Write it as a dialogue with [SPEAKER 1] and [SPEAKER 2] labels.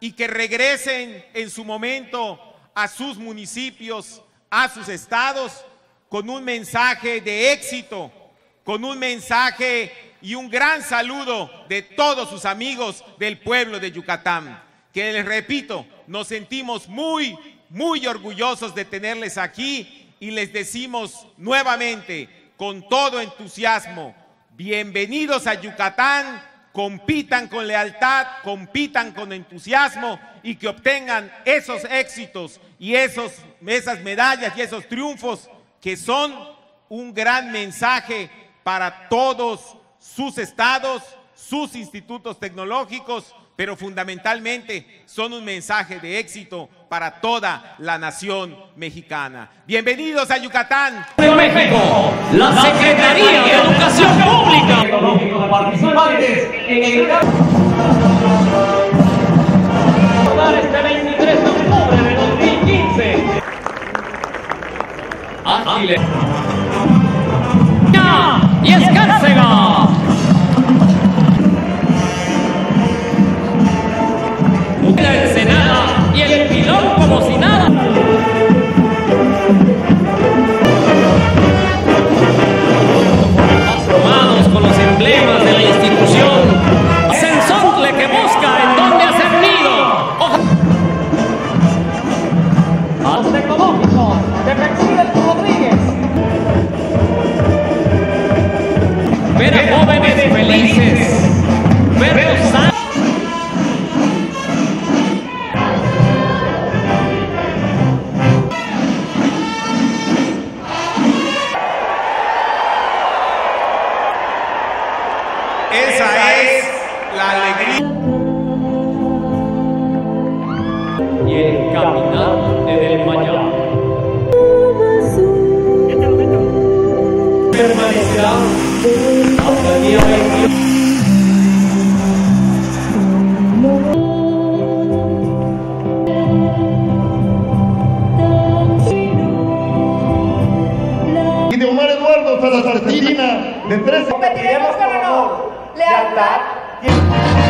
[SPEAKER 1] y que regresen en su momento a sus municipios, a sus estados, con un mensaje de éxito, con un mensaje y un gran saludo de todos sus amigos del pueblo de Yucatán, que les repito, nos sentimos muy, muy orgullosos de tenerles aquí y les decimos nuevamente, con todo entusiasmo, bienvenidos a Yucatán, compitan con lealtad, compitan con entusiasmo y que obtengan esos éxitos y esos, esas medallas y esos triunfos que son un gran mensaje para todos sus estados, sus institutos tecnológicos, pero fundamentalmente son un mensaje de éxito para toda la nación mexicana. Bienvenidos a Yucatán.
[SPEAKER 2] México, la Secretaría de Educación Pública.
[SPEAKER 3] Participantes en el
[SPEAKER 2] este 23 de octubre de 2015. Ágiles. Y Escárcega.
[SPEAKER 1] Esa es la alegría.
[SPEAKER 2] y el caminante del mañana. Permanecerá hasta el día 21.
[SPEAKER 4] y de Omar Eduardo Salazar Argentina de 13
[SPEAKER 5] Competiremos con honor, lealtad